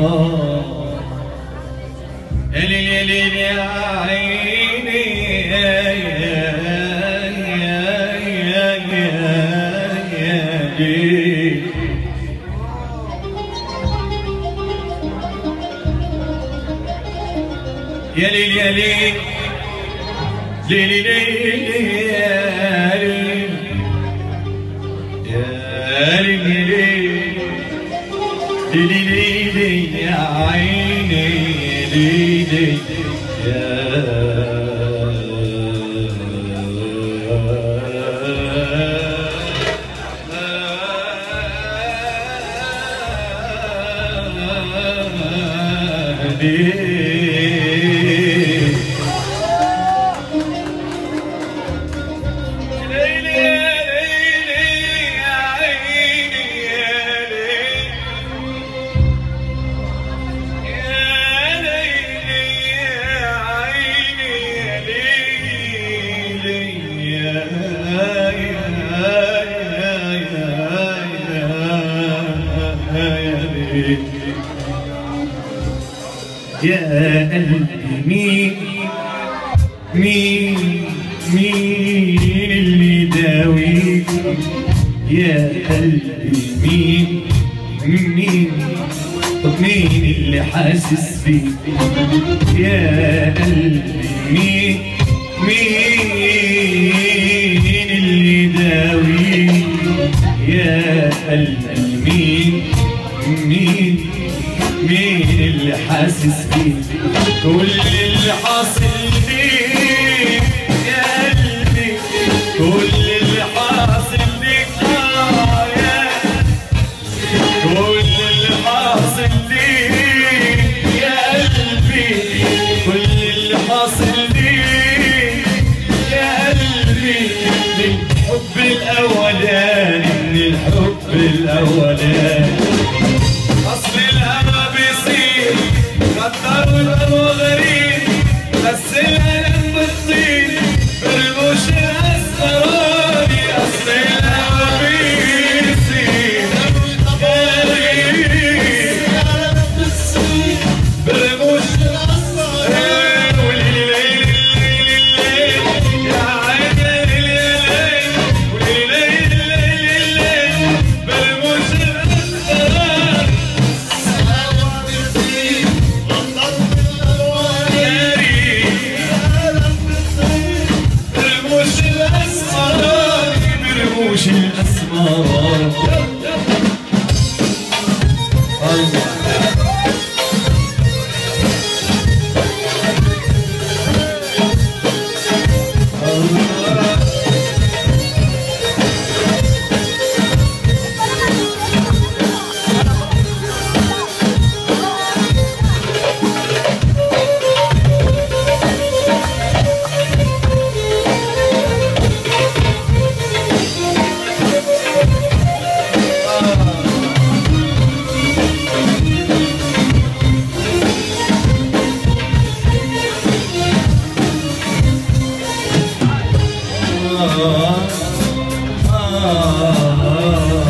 يا ليل يا ليل يا عيني يا يا يا ليل يا قلبي مين مين مين اللي داويك. يا قلبي مين مين طب مين اللي حاسس بيك؟ يا قلبي مين مين اللي داويك. يا قلبي مين مين مين اللي حاسس كل اللي حاصل ليك يا قلبي. كل اللي حاصل ليك آه يا قلبي. كل اللي حاصل ليك يا قلبي. الحب الأولاني من الحب الأولاني. yeşil esmalar Haydi Oh. oh, oh, oh.